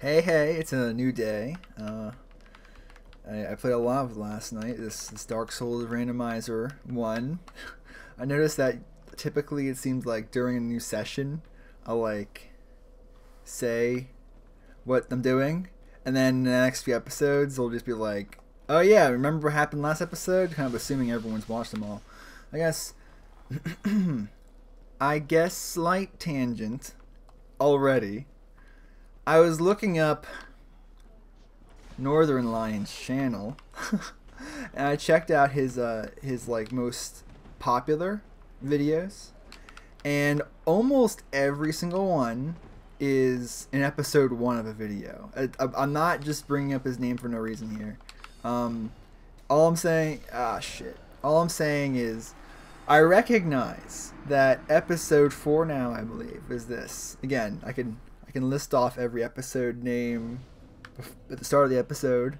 Hey, hey, it's a new day. Uh, I, I played a lot of last night. This, this Dark Souls randomizer one. I noticed that typically it seems like during a new session, I'll like say what I'm doing, and then the next few episodes will just be like, oh yeah, remember what happened last episode? Kind of assuming everyone's watched them all. I guess. I guess slight tangent already. I was looking up Northernlion's channel, and I checked out his uh, his like most popular videos, and almost every single one is an episode one of a video. I, I'm not just bringing up his name for no reason here. Um, all I'm saying, ah shit. All I'm saying is, I recognize that episode four now, I believe, is this. Again, I can I can list off every episode name at the start of the episode.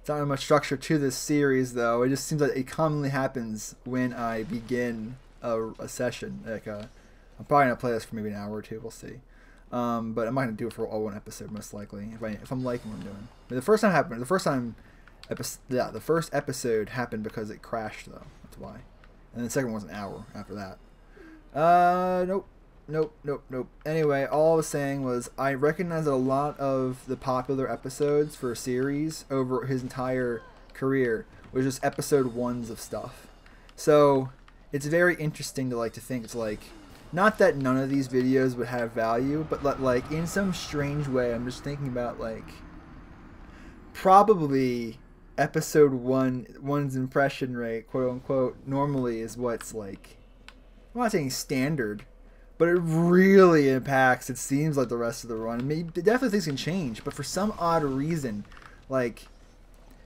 It's not much structure to this series, though. It just seems like it commonly happens when I begin a, a session. Like, uh, I'm probably gonna play this for maybe an hour or two. We'll see. Um, but I'm not gonna do it for all one episode, most likely. If I if I'm liking what I'm doing. The first time happened. The first time, epi- yeah, the first episode happened because it crashed, though. That's why. And the second one was an hour after that. Uh, nope nope, nope, nope. Anyway, all I was saying was I recognize a lot of the popular episodes for a series over his entire career was just episode ones of stuff. So it's very interesting to like to think it's like not that none of these videos would have value, but like in some strange way, I'm just thinking about like probably episode one one's impression rate, quote unquote, normally is what's like I'm not saying standard, but it really impacts. It seems like the rest of the run. Maybe definitely things can change, but for some odd reason, like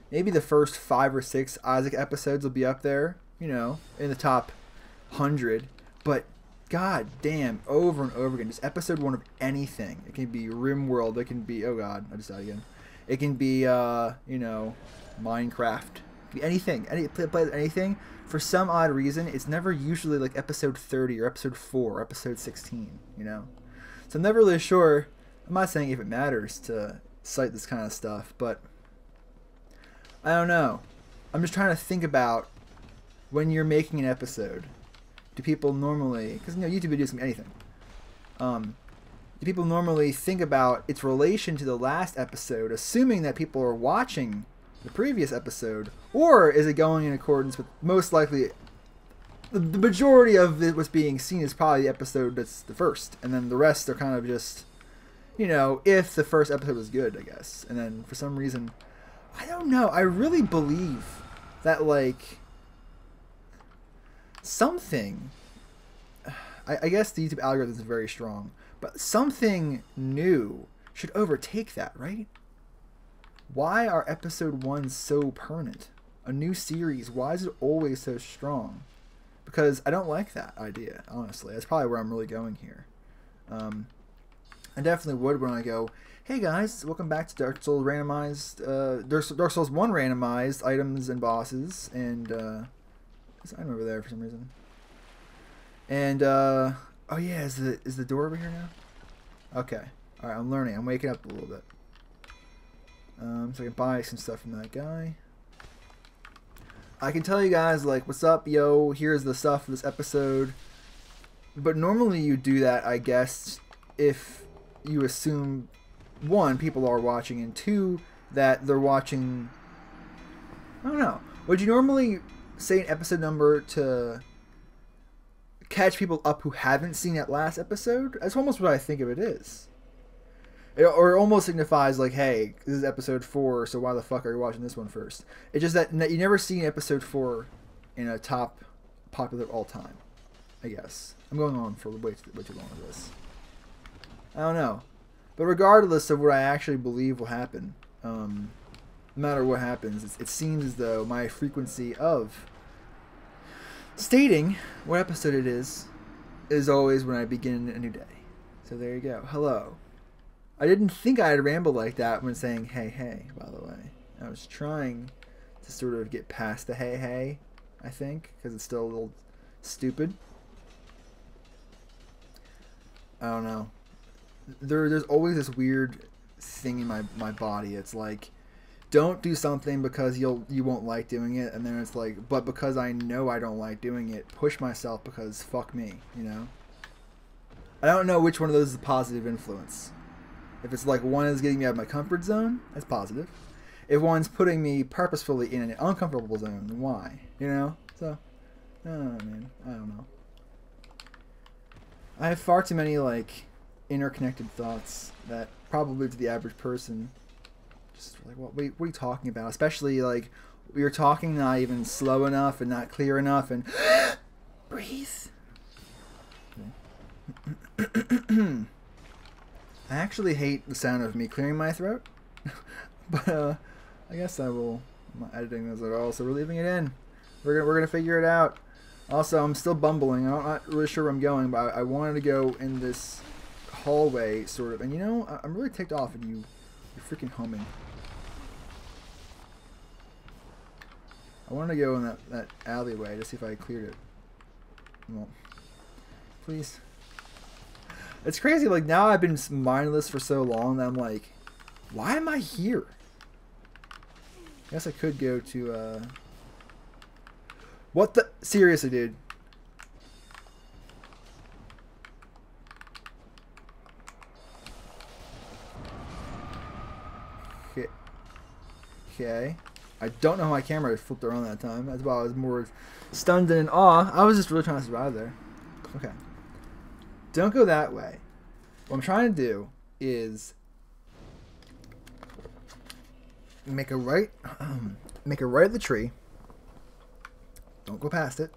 maybe the first five or six Isaac episodes will be up there, you know, in the top hundred. But god damn, over and over again, just episode one of anything. It can be RimWorld. It can be oh god, I just died again. It can be uh, you know, Minecraft. Anything. Any play, anything for some odd reason, it's never usually like episode 30 or episode 4 or episode 16, you know? So I'm never really sure. I'm not saying if it matters to cite this kind of stuff, but I don't know. I'm just trying to think about when you're making an episode. Do people normally, because you know YouTube videos can be anything. Um, do people normally think about its relation to the last episode, assuming that people are watching the previous episode, or is it going in accordance with most likely the, the majority of it what's being seen is probably the episode that's the first, and then the rest are kind of just, you know, if the first episode was good, I guess, and then for some reason, I don't know. I really believe that like something. I, I guess the YouTube algorithm is very strong, but something new should overtake that, right? Why are episode ones so permanent? A new series, why is it always so strong? Because I don't like that idea, honestly. That's probably where I'm really going here. Um, I definitely would when I go, hey guys, welcome back to Dark Souls randomized, uh, Dark Souls 1 randomized items and bosses, and, uh, an item over there for some reason. And, uh, oh yeah, is the, is the door over here now? Okay. Alright, I'm learning. I'm waking up a little bit. Um, so I can buy some stuff from that guy. I can tell you guys, like, what's up, yo, here's the stuff for this episode. But normally you do that, I guess, if you assume, one, people are watching, and two, that they're watching... I don't know. Would you normally say an episode number to catch people up who haven't seen that last episode? That's almost what I think of it is. It, or it almost signifies like, hey, this is episode four, so why the fuck are you watching this one first? It's just that you never seen episode four in a top popular all time. I guess I'm going on for way too, way too long with this. I don't know, but regardless of what I actually believe will happen, um, no matter what happens, it seems as though my frequency of stating what episode it is is always when I begin a new day. So there you go. Hello. I didn't think I'd ramble like that when saying hey hey, by the way. I was trying to sort of get past the hey hey, I think, because it's still a little stupid. I don't know. There, there's always this weird thing in my my body. It's like don't do something because you'll you won't like doing it and then it's like but because I know I don't like doing it, push myself because fuck me, you know? I don't know which one of those is a positive influence. If it's like one is getting me out of my comfort zone, that's positive. If one's putting me purposefully in an uncomfortable zone, then why? You know? So, I don't know, man. I don't know. I have far too many, like, interconnected thoughts that probably to the average person, just like, what, wait, what are you talking about? Especially, like, you're talking not even slow enough and not clear enough and breathe. I actually hate the sound of me clearing my throat, but uh, I guess I will. I'm not editing this at all, so we're leaving it in. We're gonna we're gonna figure it out. Also, I'm still bumbling. I'm not really sure where I'm going, but I, I wanted to go in this hallway, sort of. And you know, I, I'm really ticked off at you. You're freaking humming. I wanted to go in that, that alleyway to see if I cleared it. Well, please. It's crazy. Like now, I've been mindless for so long that I'm like, why am I here? I guess I could go to. uh... What the? Seriously, dude. Okay. I don't know how my camera flipped around that time. That's why I was more stunned and in awe. I was just really trying to survive there. Okay. Don't go that way. What I'm trying to do is make a right, make a right of the tree. Don't go past it.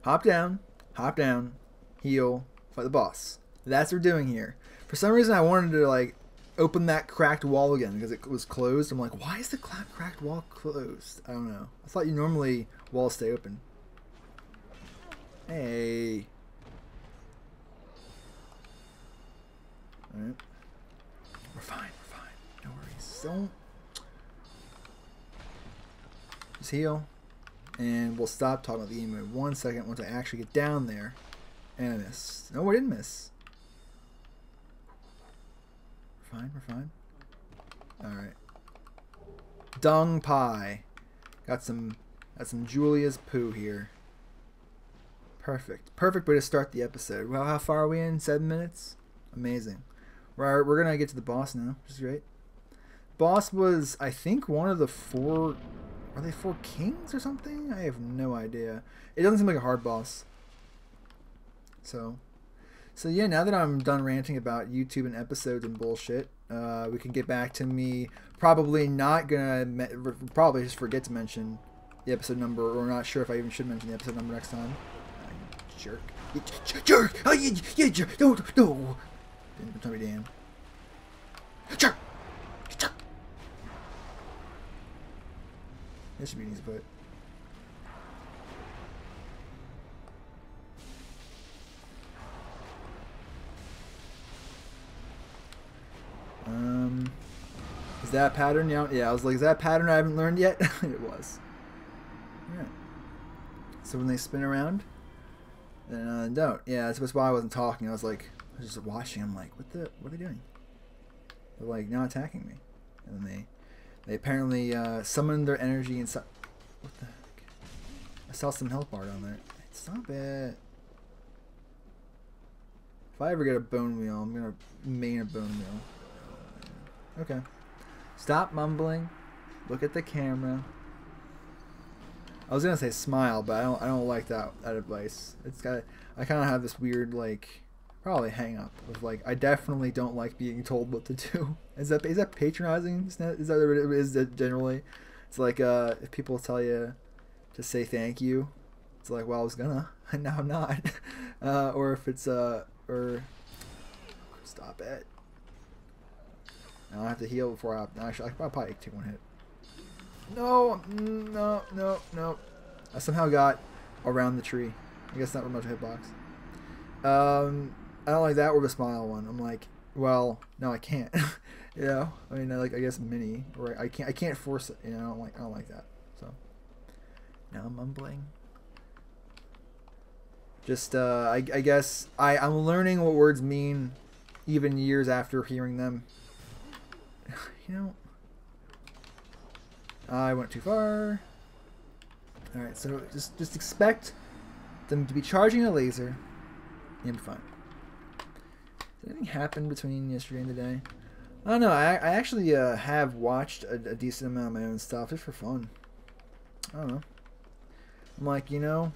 Hop down, hop down, heal, fight the boss. That's what we're doing here. For some reason, I wanted to like open that cracked wall again because it was closed. I'm like, why is the cracked wall closed? I don't know. I thought you normally walls stay open. Hey. Alright. We're fine, we're fine. No worries. Don't. Just heal. And we'll stop talking about the emu in one second once I actually get down there. And I miss. No, I didn't miss. We're fine, we're fine. Alright. Dung pie. Got some got some Julia's poo here. Perfect. Perfect way to start the episode. Well, how far are we in? Seven minutes? Amazing. We're, we're gonna get to the boss now, which is great. Boss was, I think, one of the four. Are they four kings or something? I have no idea. It doesn't seem like a hard boss. So, so yeah. Now that I'm done ranting about YouTube and episodes and bullshit, uh, we can get back to me. Probably not gonna. Probably just forget to mention the episode number, or not sure if I even should mention the episode number next time. jerk. jerk! Oh, you! No, no! Don't tell me damn. Sure. Sure. This should be an easy put. Um, is that pattern? Yeah, yeah. I was like, is that a pattern I haven't learned yet? it was. Yeah. So when they spin around, then uh, don't. Yeah, that's why I wasn't talking. I was like, I was just watching. I'm like, what the? What are they doing? They're like not attacking me, and they they apparently uh, summoned their energy and What the heck? I saw some health bar down there. Stop it. If I ever get a bone wheel, I'm gonna main a bone wheel. Okay. Stop mumbling. Look at the camera. I was gonna say smile, but I don't. I don't like that that advice. It's got. I kind of have this weird like probably hang up of like I definitely don't like being told what to do. Is that is that patronizing? Is that, is that what it is generally? It's like uh, if people tell you to say thank you, it's like well I was gonna and now I'm not. Uh, or if it's uh or stop it. Now I have to heal before I. Actually, I could probably take one hit. No, no, no, no. I somehow got around the tree. I guess not much hitbox. Um, I don't like that or the smile one. I'm like, well, no, I can't. you know, I mean, I like I guess mini, right? I can't I can't force it. You know, I don't like I don't like that. So now I'm mumbling. Just uh, I I guess I I'm learning what words mean, even years after hearing them. you know, I went too far. All right, so just just expect them to be charging a laser. You'll be fine. Did anything happen between yesterday and today? I don't know. I, I actually uh, have watched a, a decent amount of my own stuff just for fun. I don't know. I'm like, you know,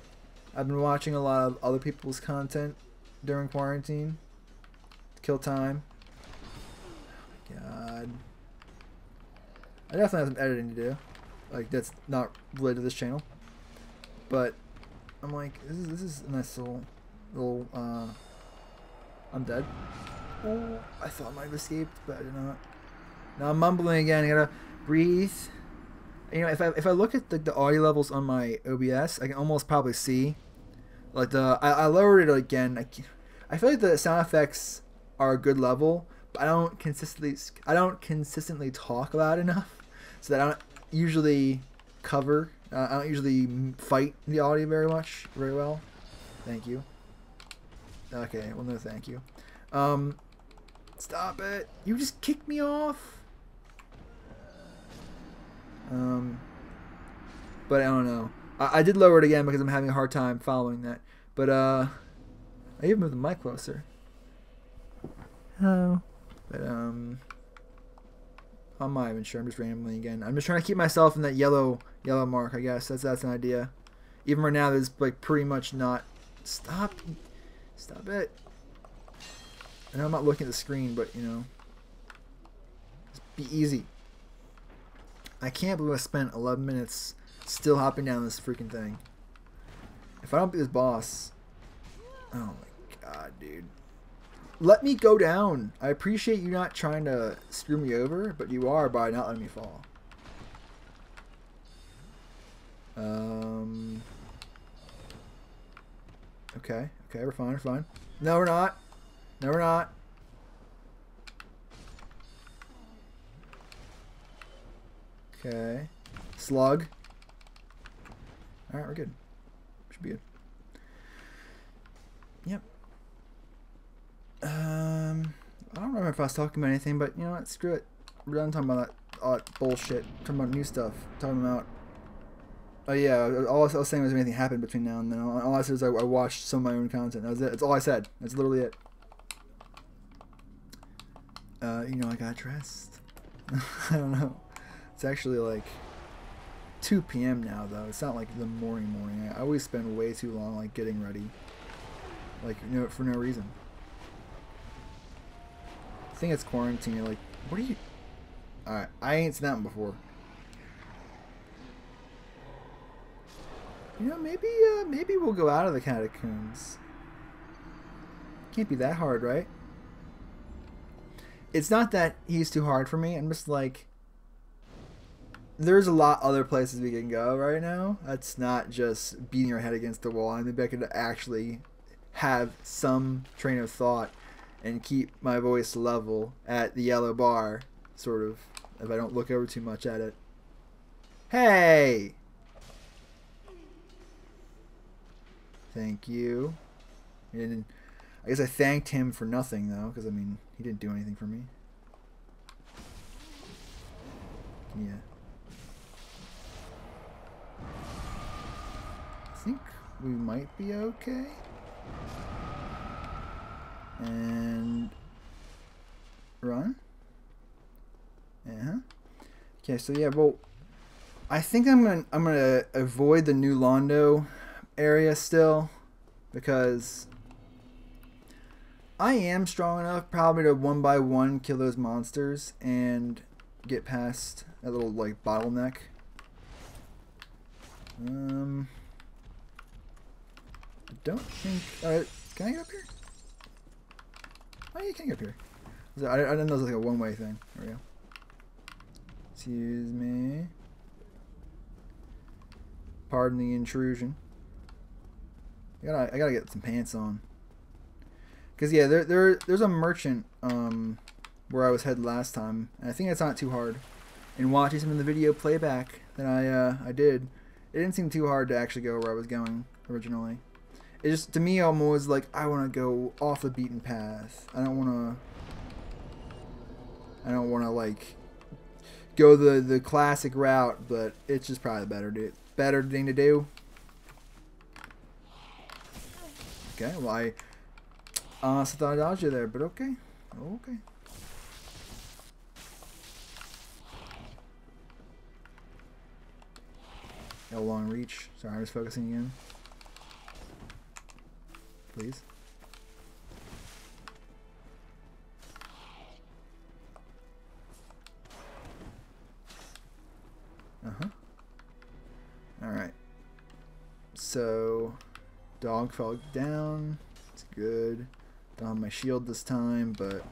I've been watching a lot of other people's content during quarantine. Kill time. Oh my god. I definitely have some editing to do. Like that's not related to this channel. But I'm like, this is this is a nice little little uh I'm dead. Oh, I thought I might have escaped, but I did not. Now I'm mumbling again. I gotta breathe. You know, if I if I look at the, the audio levels on my OBS, I can almost probably see. Like the I, I lowered it again. I, I feel like the sound effects are a good level, but I don't consistently I don't consistently talk loud enough, so that I don't usually cover. Uh, I don't usually fight the audio very much, very well. Thank you. Okay, well no thank you. Um, stop it! You just kicked me off. Um, but I don't know. I, I did lower it again because I'm having a hard time following that. But uh, I even moved the mic closer. Oh. But um, I'm not even sure. I'm just rambling again. I'm just trying to keep myself in that yellow yellow mark. I guess that's that's an idea. Even right now, there's like pretty much not. Stop, stop it. I know I'm not looking at the screen, but you know, just be easy. I can't believe I spent 11 minutes still hopping down this freaking thing. If I don't beat this boss, oh my god, dude. Let me go down. I appreciate you not trying to screw me over, but you are by not letting me fall. Um. Okay, okay, we're fine, we're fine. No, we're not. No, we're not. Okay. Slug. Alright, we're good. Should be good. Yep. Um, I don't remember if I was talking about anything, but you know what? Screw it. We're done talking about that, that bullshit. talking about new stuff. talking about. Oh yeah, all I was saying was anything happened between now and then. All I said was I, I watched some of my own content. That was it. That's all I said. That's literally it. Uh, you know, I got dressed. I don't know. It's actually like 2 p.m. now, though. It's not like the morning morning. I always spend way too long like getting ready, like you know, for no reason. I think it's quarantine. You're like, what are you? Alright, I ain't seen that before. You know, maybe uh, maybe we'll go out of the catacombs. Can't be that hard, right? It's not that he's too hard for me. I'm just like, there's a lot other places we can go right now. That's not just beating your head against the wall. I maybe I could actually have some train of thought and keep my voice level at the yellow bar, sort of, if I don't look over too much at it. Hey! Thank you. And I guess I thanked him for nothing, though, because, I mean, he didn't do anything for me. Yeah. I think we might be okay. And run. Uh huh. Okay, so yeah, well, I think I'm gonna I'm gonna avoid the New Londo area still because I am strong enough probably to one by one kill those monsters and get past that little like bottleneck. Um. I don't think... Uh, can I get up here? Oh, you can get up here. I, I didn't know it was like a one-way thing. There we go. Excuse me. Pardon the intrusion. I gotta, I gotta get some pants on. Cause yeah, there, there, there's a merchant um, where I was headed last time, and I think it's not too hard. And watching some of the video playback that I, uh, I did, it didn't seem too hard to actually go where I was going originally. It just to me, I'm always like I want to go off the beaten path. I don't want to. I don't want to like go the the classic route, but it's just probably better do better thing to do. Okay, well I honestly thought I dodged you there, but okay, okay. A long reach. Sorry, I'm just focusing again. Please. Uh-huh. Alright. So, dog fell down. It's good. Don't have my shield this time, but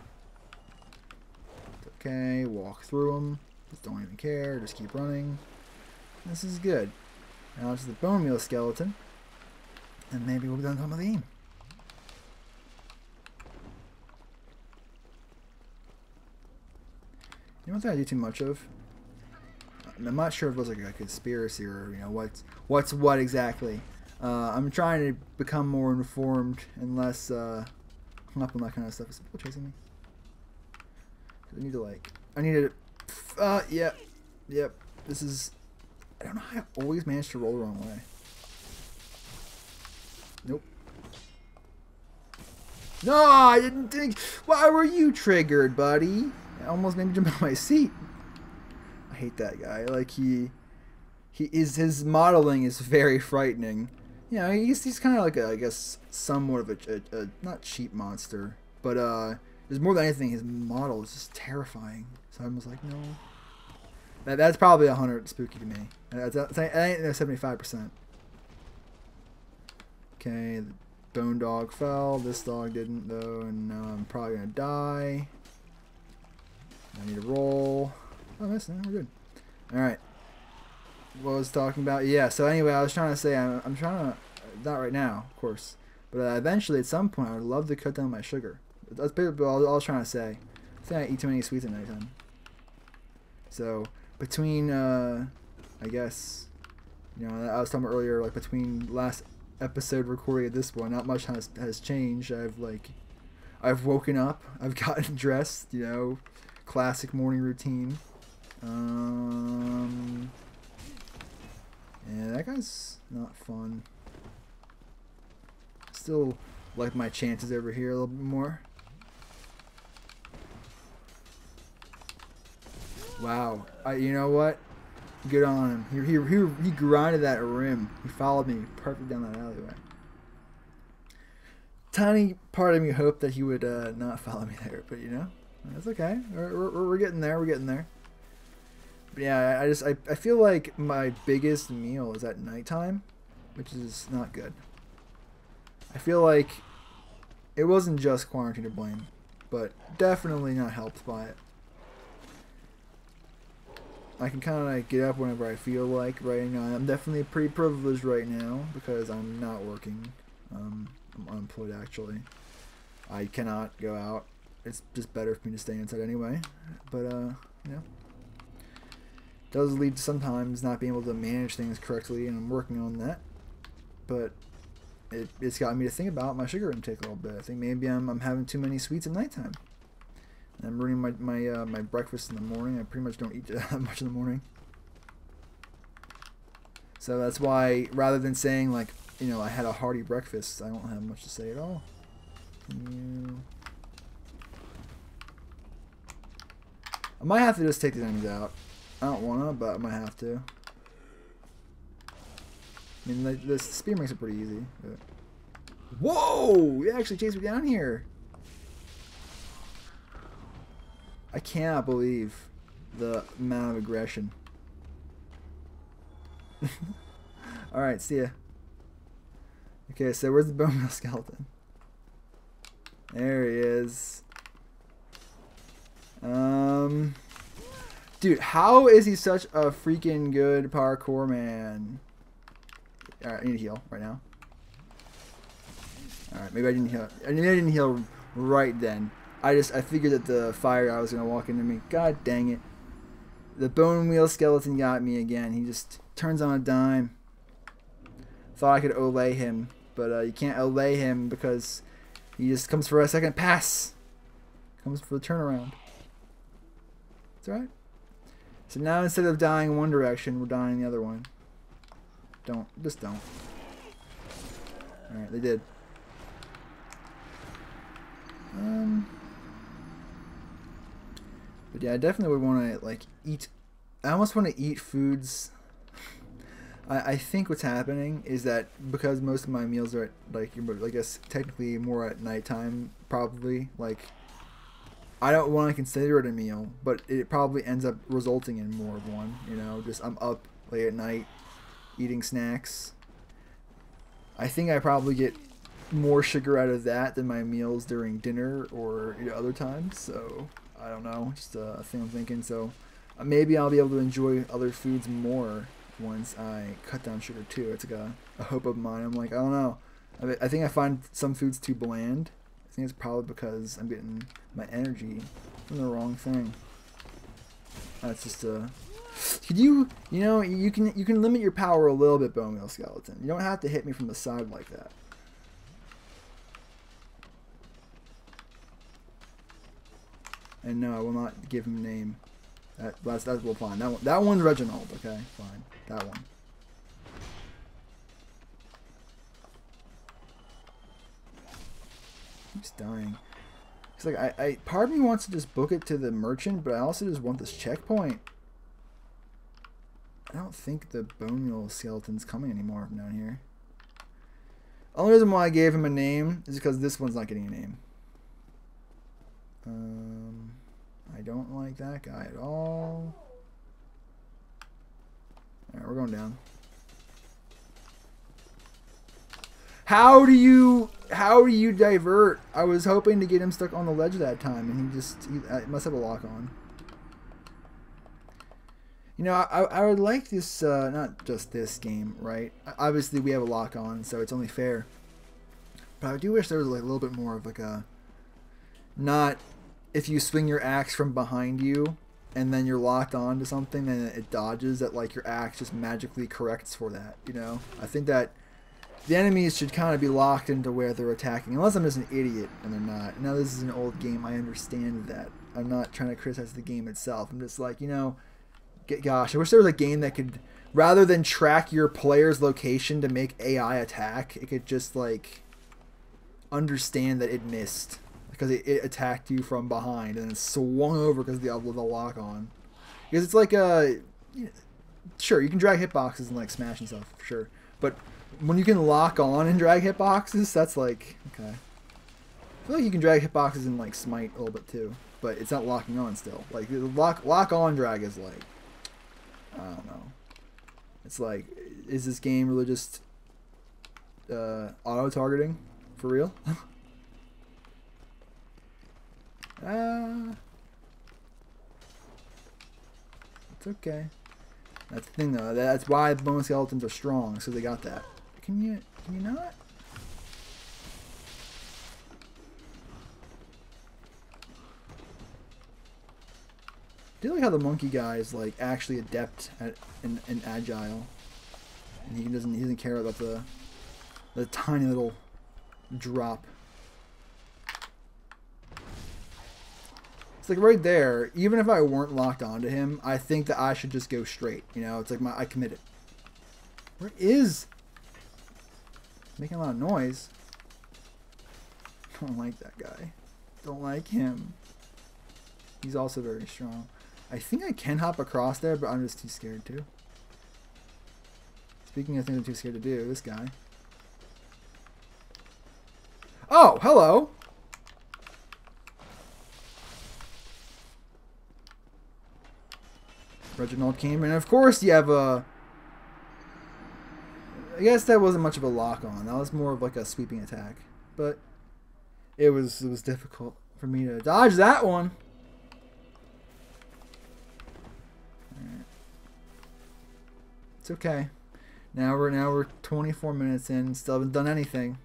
it's okay. Walk through them. Just don't even care. Just keep running. This is good. Now it's the bone meal skeleton. And maybe we'll be done with the game. You know what I do too much of? I'm not sure if it was like a conspiracy or you know what's what's what exactly. Uh, I'm trying to become more informed and less uh, hung up on that kind of stuff. Is people chasing me? I need to like. I need to. Uh, yep, yep. This is. I don't know how I always manage to roll the wrong way. Nope. No, I didn't think. Why were you triggered, buddy? I almost made me jump out of my seat. I hate that guy. Like he, he is his modeling is very frightening. You know, he's he's kind of like a, I guess somewhat of a, a, a not cheap monster, but uh, there's more than anything. His model is just terrifying. So I was like, no. That, that's probably a hundred spooky to me. That's, that ain't seventy five percent. Okay, the bone dog fell. This dog didn't though, and now I'm probably gonna die. I need to roll. Oh, that's we're good. All What was talking about? Yeah. So anyway, I was trying to say I'm, I'm trying to not right now, of course, but uh, eventually at some point I would love to cut down my sugar. That's basically all I was trying to say. I think I eat too many sweets at nighttime. So between, uh, I guess, you know, I was talking earlier, like between last episode recording of this one, not much has has changed. I've like, I've woken up, I've gotten dressed, you know, classic morning routine. Um, yeah, that guy's not fun. Still like my chances over here a little bit more. Wow, I, you know what? Good on him. He, he, he, he grinded that rim. He followed me perfect down that alleyway. Tiny part of me hoped that he would uh, not follow me there, but you know, that's okay. We're, we're, we're getting there. We're getting there. Yeah, I just I, I feel like my biggest meal is at nighttime, which is not good. I feel like it wasn't just quarantine to blame, but definitely not helped by it. I can kind of like get up whenever I feel like right now. I'm definitely pretty privileged right now because I'm not working. Um, I'm unemployed actually. I cannot go out. It's just better for me to stay inside anyway. But uh, yeah, does lead to sometimes not being able to manage things correctly, and I'm working on that. But it, it's got me to think about my sugar intake a little bit. I think maybe I'm, I'm having too many sweets at nighttime. I'm ruining my my uh, my breakfast in the morning. I pretty much don't eat that much in the morning. So that's why, rather than saying like, you know, I had a hearty breakfast, I don't have much to say at all. I might have to just take these enemies out. I don't wanna, but I might have to. I mean, like, this spear makes it pretty easy. But... Whoa! You actually chased me down here. I cannot believe the amount of aggression. Alright, see ya. Okay, so where's the bone meal skeleton? There he is. Um, dude, how is he such a freaking good parkour man? Alright, I need to heal right now. Alright, maybe I didn't heal. I didn't heal right then. I just I figured that the fire I was gonna walk into me. God dang it. The bone wheel skeleton got me again. He just turns on a dime. Thought I could olay him, but uh, you can't olay him because he just comes for a second pass. Comes for the turnaround. It's alright. So now instead of dying one direction, we're dying the other one. Don't. Just don't. Alright, they did. Um, but yeah, I definitely would want to like eat. I almost want to eat foods. I, I think what's happening is that because most of my meals are at like I guess technically more at nighttime, probably like I don't want to consider it a meal, but it probably ends up resulting in more of one. You know, just I'm up late at night eating snacks. I think I probably get more sugar out of that than my meals during dinner or you know, other times. So I don't know, just a thing I'm thinking. So uh, maybe I'll be able to enjoy other foods more once I cut down sugar too. It's like a, a hope of mine. I'm like, I don't know. I, I think I find some foods too bland. Think it's probably because I'm getting my energy from the wrong thing. That's just a. Could you, you know, you can you can limit your power a little bit, bone meal skeleton. You don't have to hit me from the side like that. And no, I will not give him a name. That, that's that's well fine. That one that one's Reginald. Okay, fine. That one. He's dying. It's like I, I part of me wants to just book it to the merchant, but I also just want this checkpoint. I don't think the bone meal skeleton's coming anymore down here. Only reason why I gave him a name is because this one's not getting a name. Um, I don't like that guy at all. Alright, we're going down. How do you how do you divert? I was hoping to get him stuck on the ledge that time, and he just he must have a lock on. You know, I, I would like this, uh, not just this game, right? Obviously, we have a lock on, so it's only fair. But I do wish there was like a little bit more of like a, not if you swing your axe from behind you and then you're locked on to something and it dodges that like your axe just magically corrects for that you know i think that the enemies should kind of be locked into where they're attacking unless i'm just an idiot and they're not now this is an old game i understand that i'm not trying to criticize the game itself i'm just like you know gosh i wish there was a game that could rather than track your player's location to make ai attack it could just like understand that it missed because it, it, attacked you from behind and then swung over because of the, the lock on. Because it's like uh, a. Sure, you can drag hitboxes and like smash and stuff, sure. But when you can lock on and drag hitboxes, that's like. Okay. I feel like you can drag hitboxes and like smite a little bit too, but it's not locking on still. Like lock lock on drag is like. I don't know. It's like, is this game really just uh, auto targeting for real? Ah. It's okay. That's the thing though. That's why bone skeletons are strong, so they got that. Can you can you not? I do like how the monkey guy is like actually adept at and, and agile, and he doesn't he doesn't care about the the tiny little drop. It's like right there, even if I weren't locked onto him, I think that I should just go straight. You know, it's like my I committed. Where is making a lot of noise? Don't like that guy. Don't like him. He's also very strong. I think I can hop across there, but I'm just too scared to. Speaking of things I'm too scared to do, this guy. Oh, hello! Reginald came, and of course you have a. I guess that wasn't much of a lock on. That was more of like a sweeping attack, but it was it was difficult for me to dodge that one. It's okay. Now we're now we're 24 minutes in, still haven't done anything.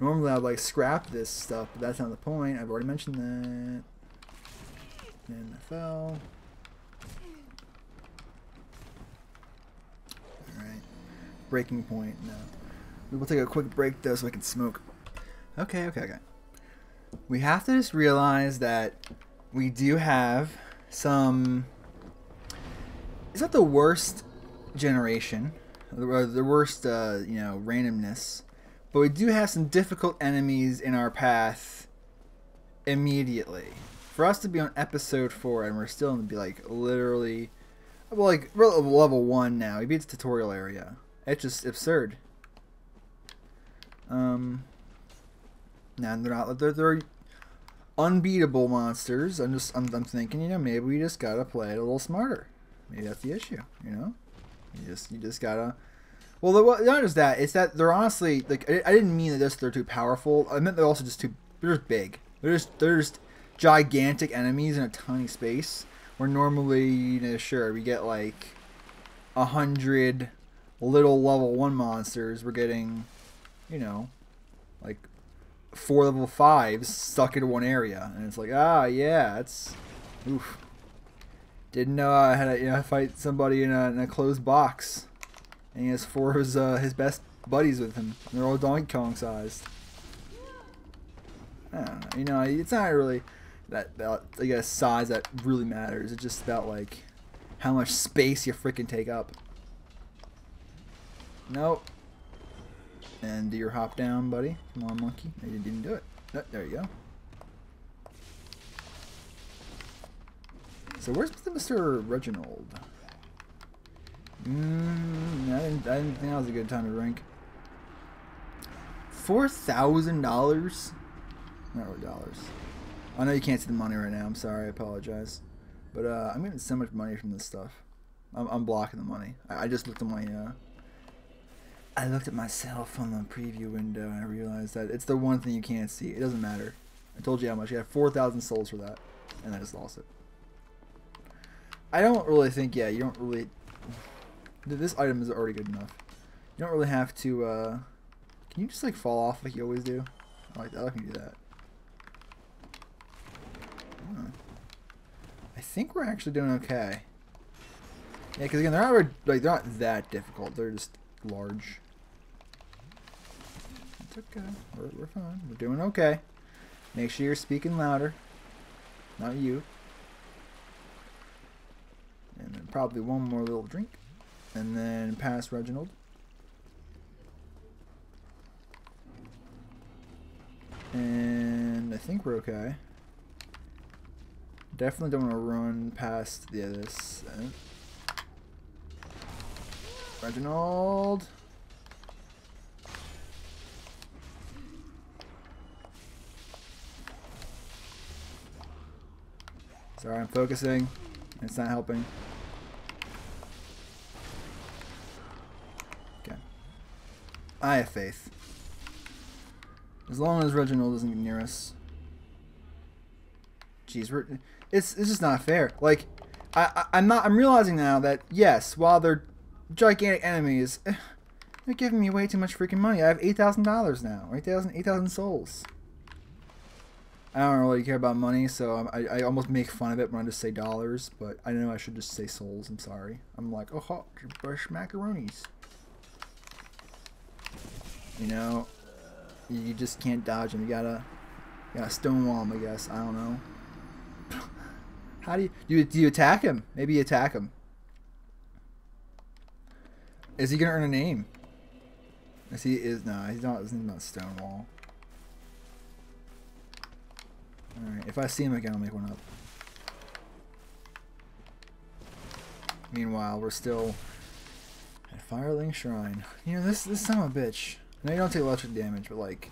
Normally I'd like scrap this stuff, but that's not the point. I've already mentioned that. And I fell. Breaking point. No. We'll take a quick break though so I can smoke. Okay, okay, okay. We have to just realize that we do have some. It's not the worst generation, the, the worst, uh, you know, randomness, but we do have some difficult enemies in our path immediately. For us to be on episode four and we're still to be like literally, well, like level one now. We beat the tutorial area. It's just absurd. Um, now they're not. They're, they're unbeatable monsters. I'm just. I'm, I'm thinking. You know, maybe we just gotta play it a little smarter. Maybe that's the issue. You know, you just. You just gotta. Well, the, not just that. It's that they're honestly like. I, I didn't mean that just they're too powerful. I meant they're also just too. They're just big. They're just. They're just gigantic enemies in a tiny space. Where normally, you know, sure we get like a hundred little level one monsters. We're getting you know, like four level fives stuck into one area, and it's like, ah, yeah, it's, oof. Didn't know I had to you know, fight somebody in a, in a closed box, and he has four of his uh, his best buddies with him. And They're all Donkey Kong sized. I don't know. You know, it's not really that about I guess size that really matters. It's just about like how much space you freaking take up. Nope. And do your hop down, buddy. Come on, monkey. No, you didn't do it. Oh, there you go. So where's Mr. Reginald? Mm, I, didn't, I didn't think that was a good time to drink. Four thousand dollars? Not really dollars. I know you can't see the money right now. I'm sorry. I apologize. But uh, I'm getting so much money from this stuff. I'm, I'm blocking the money. I, I just looked at my uh, I looked at myself on the preview window and I realized that it's the one thing you can't see. It doesn't matter. I told you how much. You have 4,000 souls for that. And I just lost it. I don't really think, yeah, you don't really... This item is already good enough. You don't really have to, uh... Can you just, like, fall off like you always do? I like that. I can do that. I think we're actually doing okay. Yeah, because again, they're not like they're not that difficult. They're just large. It's okay. We're, we're fine. We're doing okay. Make sure you're speaking louder. Not you. And then probably one more little drink. And then pass Reginald. And I think we're okay. Definitely don't want to run past the this. Reginald. Sorry, I'm focusing. It's not helping. Okay. I have faith. As long as Reginald doesn't get near us. Jeez, we're, it's it's just not fair. Like, I, I I'm not. I'm realizing now that yes, while they're gigantic enemies, eh, they're giving me way too much freaking money. I have eight thousand dollars now. 8,000 8,000 souls. I don't really care about money, so I, I almost make fun of it when I just say dollars, but I know I should just say souls. I'm sorry. I'm like, oh, hot, brush macaronis. You know, you just can't dodge them. You gotta, you gotta stonewall them, I guess. I don't know. How do you, do you, do you attack him? Maybe you attack him. Is he gonna earn a name? Is he is no, he's not. He's not Stonewall. Alright, if I see him again, I'll make one up. Meanwhile, we're still at Firelink Shrine. You know, this this son of a bitch. I know you don't take electric damage, but like,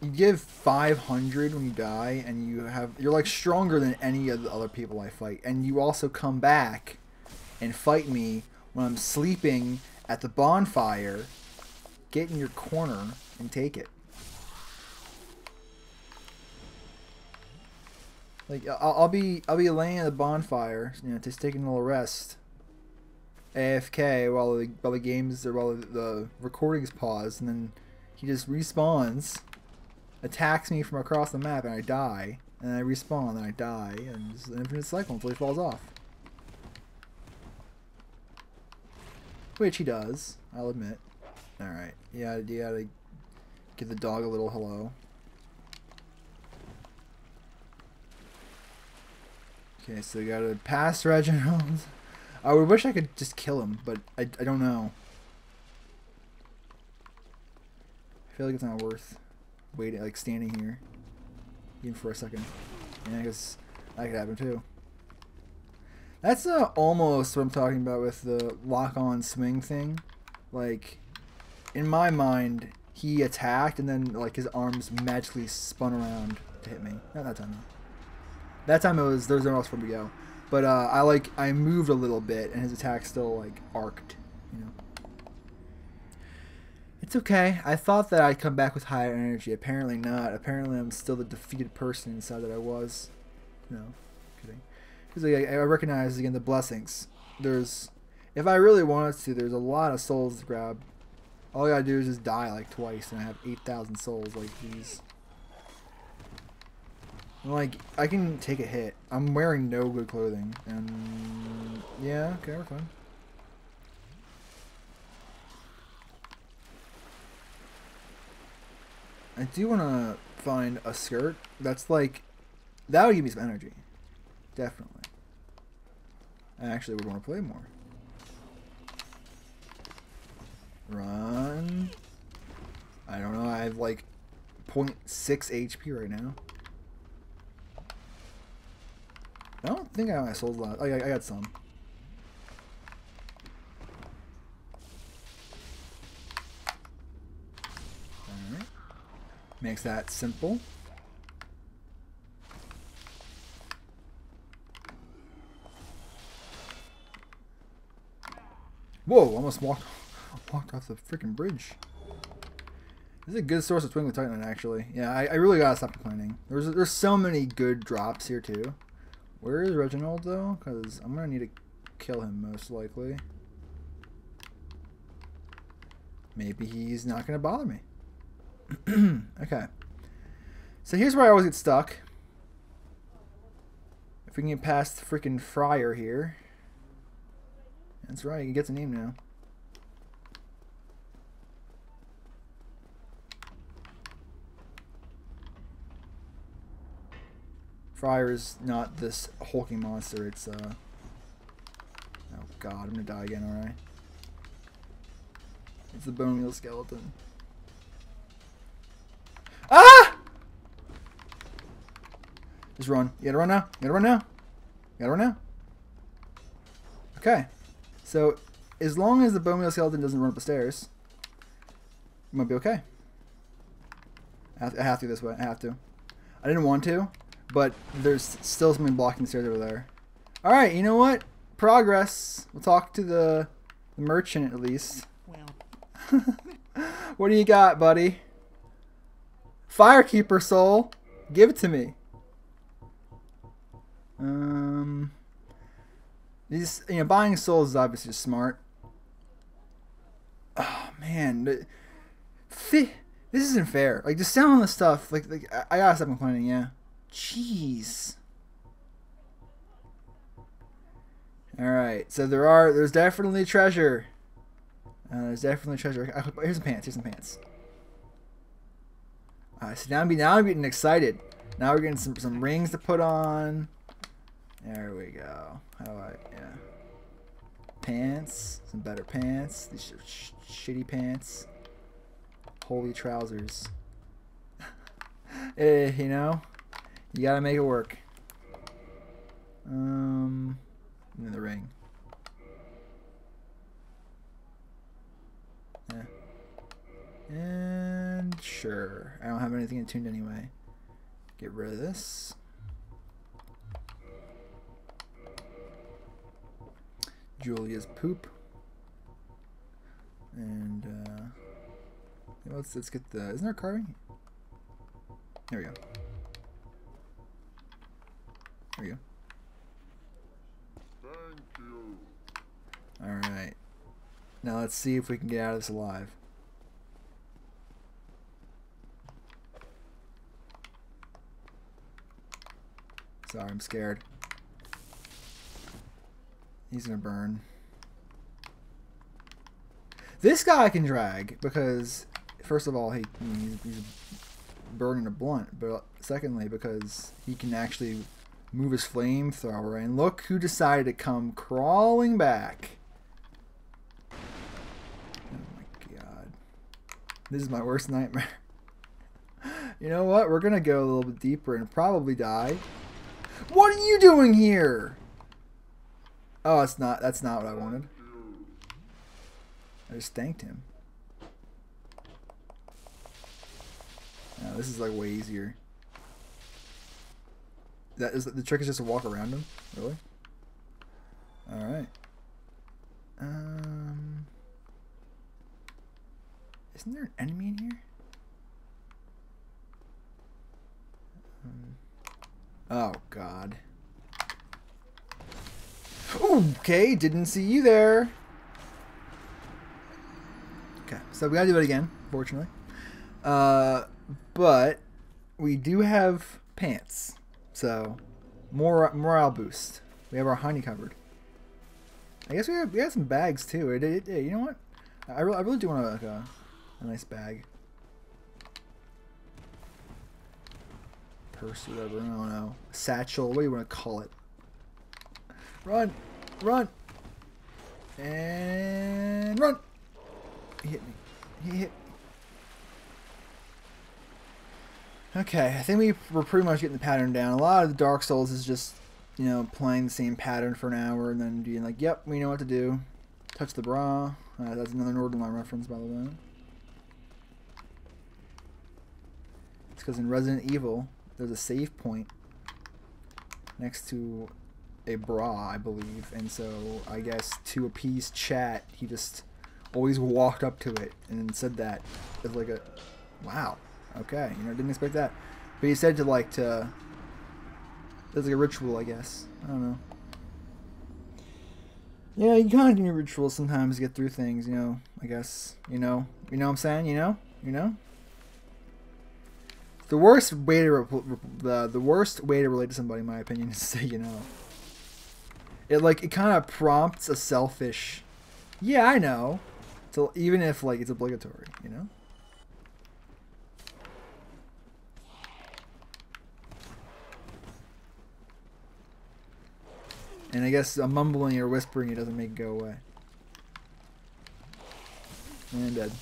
you give 500 when you die, and you have you're like stronger than any of the other people I fight, and you also come back and fight me when I'm sleeping at the bonfire. Get in your corner and take it. Like I'll, I'll, be I'll be laying at the bonfire, you know, just taking a little rest. AFK while the while the games or while the, recordings pause, and then he just respawns, attacks me from across the map, and I die. And I respawn, and I die, and it's an infinite cycle until he falls off. Which he does, I'll admit. Alright, yeah, you gotta give the dog a little hello. Okay, so we gotta pass Reginald. I would wish I could just kill him, but I, I don't know. I feel like it's not worth waiting, like standing here, even for a second. Yeah, I guess that could happen too. That's uh, almost what I'm talking about with the lock-on swing thing. Like, in my mind, he attacked and then like his arms magically spun around to hit me. Not that time. though. That time it was there's nowhere else for him to go. But uh, I like I moved a little bit and his attack still like arced. You know. It's okay. I thought that I'd come back with higher energy. Apparently not. Apparently I'm still the defeated person inside that I was. No, kidding. Because like, I recognize again the blessings. There's, if I really wanted to, there's a lot of souls to grab. All I gotta do is just die like twice, and I have 8,000 souls. Like these. Like I can take a hit. I'm wearing no good clothing, and yeah, okay, we're fine. I do want to find a skirt that's like that would give me some energy, definitely. I actually would want to play more. Run. I don't know. I have like 0.6 HP right now. I don't think I have my souls left. Oh, I, I got some. Makes that simple. Whoa, almost walked walked off the freaking bridge. This is a good source of Twinkling Titan, actually. Yeah, I, I really gotta stop complaining. There's there's so many good drops here too. Where is Reginald though? Because I'm gonna need to kill him most likely. Maybe he's not gonna bother me. okay. So here's where I always get stuck. If we can get past the freaking Friar here. That's right, he gets a name now. Fryer is not this hulking monster, it's, uh... Oh god, I'm gonna die again, alright? It's the bone wheel skeleton. Ah! Just run. You gotta run now. You gotta run now. You gotta run now. Okay. So, as long as the bone wheel skeleton doesn't run up the stairs, you might be okay. I have, to, I have to this way. I have to. I didn't want to, but there's still something blocking the stairs over there. Alright, you know what? Progress. We'll talk to the, the merchant at least. Well. what do you got, buddy? Firekeeper soul. Give it to me. Um... These, you know, buying souls is obviously smart. Oh man, this isn't fair. Like just selling the stuff. Like, like I gotta stop complaining. Yeah. Jeez. All right. So there are. There's definitely treasure. Uh, there's definitely treasure. Here's some pants. Here's some pants. Alright, so now I'm, now I'm getting excited. Now we're getting some, some rings to put on. There we go. How I, yeah. Pants, some better pants. These sh shitty pants. Holy trousers. eh, you know, you gotta make it work. Um, and the ring. Yeah. And sure, I don't have anything attuned anyway. Get rid of this. Julia's poop. And uh, let's let's get the. Isn't there carving? There we go. There we go. Thank you. All right. Now let's see if we can get out of this alive. Sorry, I'm scared. He's gonna burn. This guy can drag because, first of all, he he's, he's burning a blunt, but secondly because he can actually move his flamethrower, and look who decided to come crawling back. Oh my god. This is my worst nightmare. You know what? We're gonna go a little bit deeper and probably die. What are you doing here? Oh, it's not. That's not what I wanted. I just thanked him. Oh, this is like way easier. That is the trick is just to walk around him. Really? All right. Um. Isn't there an enemy in here? Um, oh God. Okay, didn't see you there. Okay, so we gotta do it again, fortunately. Uh, but we do have pants, so more morale boost. We have our honey covered. I guess we have we have some bags too. It, it, it- you know what? I really, I really do want like a, a nice bag. Purse, whatever. I don't know. Satchel. What do you want to call it? Run, run, and run. He hit me. He hit me. Okay, I think we we're pretty much getting the pattern down. A lot of the Dark Souls is just, you know, playing the same pattern for an hour and then being like, "Yep, we know what to do." Touch the bra. Uh, that's another Northernlion reference, by the way. It's because in Resident Evil, there's a save point next to a bra, I believe, and so I guess to appease chat, he just always walked up to it and said that as like a, wow, okay, you know, didn't expect that, but he said to like to, there's like a ritual, I guess. I don't know. Yeah, you kind of need rituals sometimes to get through things, you know. I guess, you know, you know what I'm saying, you know, you know. The worst way to the the worst way to relate to somebody, in my opinion, is to say you know. It like it kind of prompts a selfish, yeah, I know, so even if like it's obligatory, you know. And I guess a mumbling or whispering it doesn't make it go away. And dead.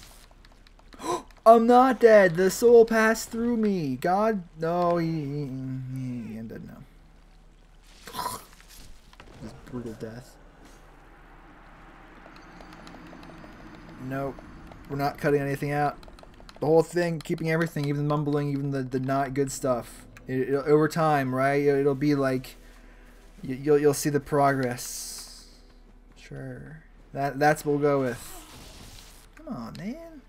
I'm not dead. The soul passed through me. God, no, he, he, he I'm now. Brutal death. Nope. We're not cutting anything out. The whole thing, keeping everything, even mumbling, even the, the not good stuff. It, it, over time, right? It, it'll be like you, you'll you'll see the progress. Sure. That that's what we'll go with. Come on, man.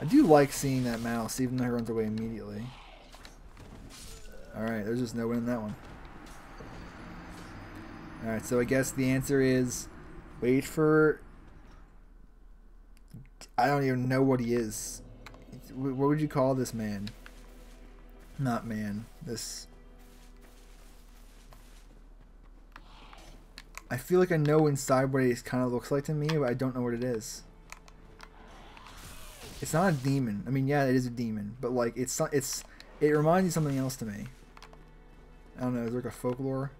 I do like seeing that mouse, even though he runs away immediately. Alright, there's just no in that one. Alright, so I guess the answer is wait for. I don't even know what he is. What would you call this man? Not man. This. I feel like I know inside what it kind of looks like to me, but I don't know what it is. It's not a demon. I mean, yeah, it is a demon, but like it's not, it's it reminds of something else to me. I don't know. Is there like a folklore?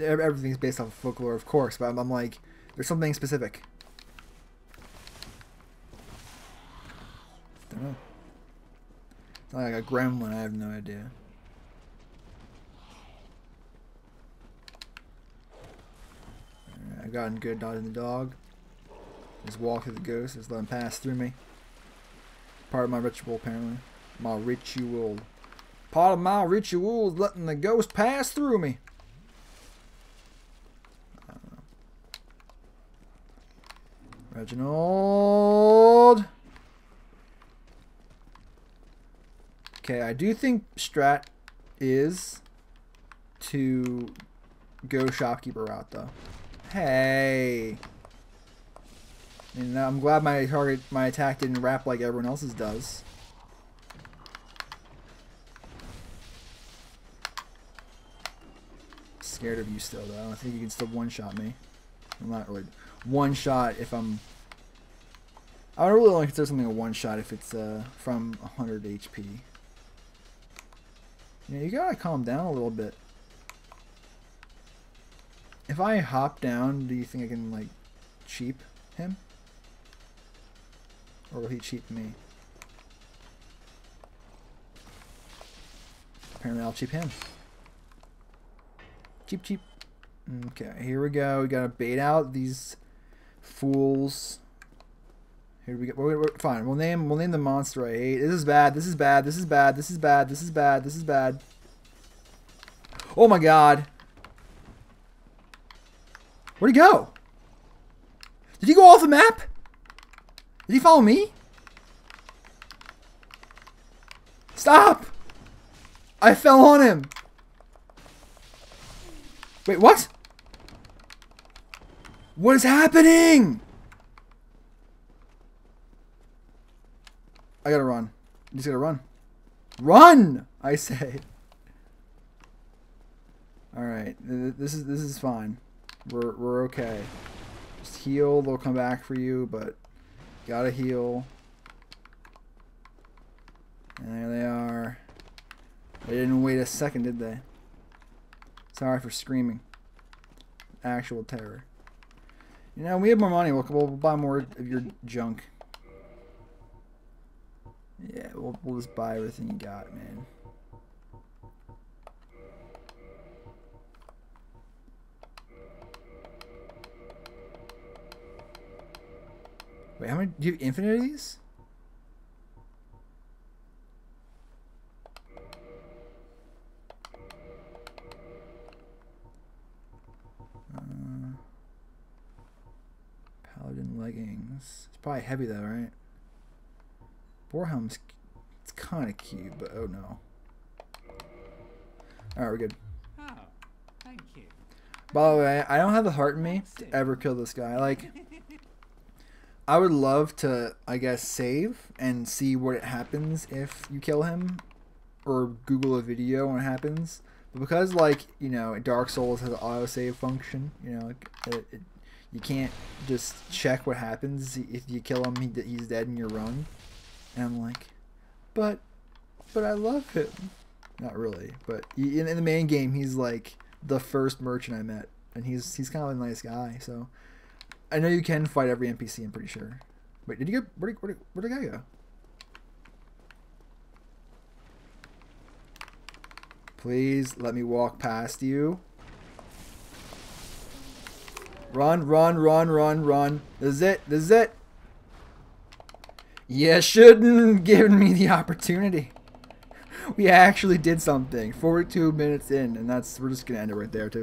Everything's based off of folklore, of course, but I'm, I'm like, there's something specific. Don't know. It's not like a gremlin. I have no idea. Alright, I gotten good dodging the dog. Just walk through the ghost. Just let him pass through me. Part of my ritual, apparently. My ritual. Part of my ritual is letting the ghost pass through me. Know. Reginald. Okay, I do think strat is to go shopkeeper route though. Hey. And uh, I'm glad my target, my attack didn't wrap like everyone else's does. Scared of you still though. I think you can still one-shot me. I'm not really one-shot if I'm. I would really only consider something a one-shot if it's uh, from 100 HP. Yeah, you gotta calm down a little bit. If I hop down, do you think I can like cheap him? Or will he cheap me? Apparently I'll cheap him. Cheap cheap. Okay, here we go. We gotta bait out these fools. Here we go. We're, we're, fine. We'll name we'll name the monster I hate. This is bad. This is bad. This is bad. This is bad. This is bad. This is bad. Oh my god. Where'd he go? Did he go off the map? Did he follow me? Stop! I fell on him. Wait, what? What is happening? I gotta run. I just gotta run. Run! I say. Alright, this is this is fine. We're we're okay. Just heal, they'll come back for you, but gotta heal. And there they are. They didn't wait a second, did they? Sorry for screaming. Actual terror. You know, we have more money. We'll, we'll buy more of your junk. Yeah, we'll, we'll just buy everything you got, man. Wait, how many? Do you have infinite of these? It's probably heavy though, right? Warhelm's it's kind of cute, but oh no. Alright, we're good. Oh, thank you. By the way, I don't have the heart in me to ever kill this guy. Like, I would love to, I guess, save and see what it happens if you kill him, or Google a video when it happens. But because, like, you know, Dark Souls has an autosave function, you know, like, it, it, you can't just check what happens if you kill him. He, he's dead in your run. And I'm like, but, but I love him. Not really, but in, in the main game, he's like the first merchant I met, and he's he's kind of a nice guy. So I know you can fight every NPC. I'm pretty sure. Wait, did you go? Where did where did, where did the guy go? Please let me walk past you. Run, run, run, run, run. This is it. This is it. You shouldn't have given me the opportunity. We actually did something. 42 minutes in, and that's we're just gonna end it right there too.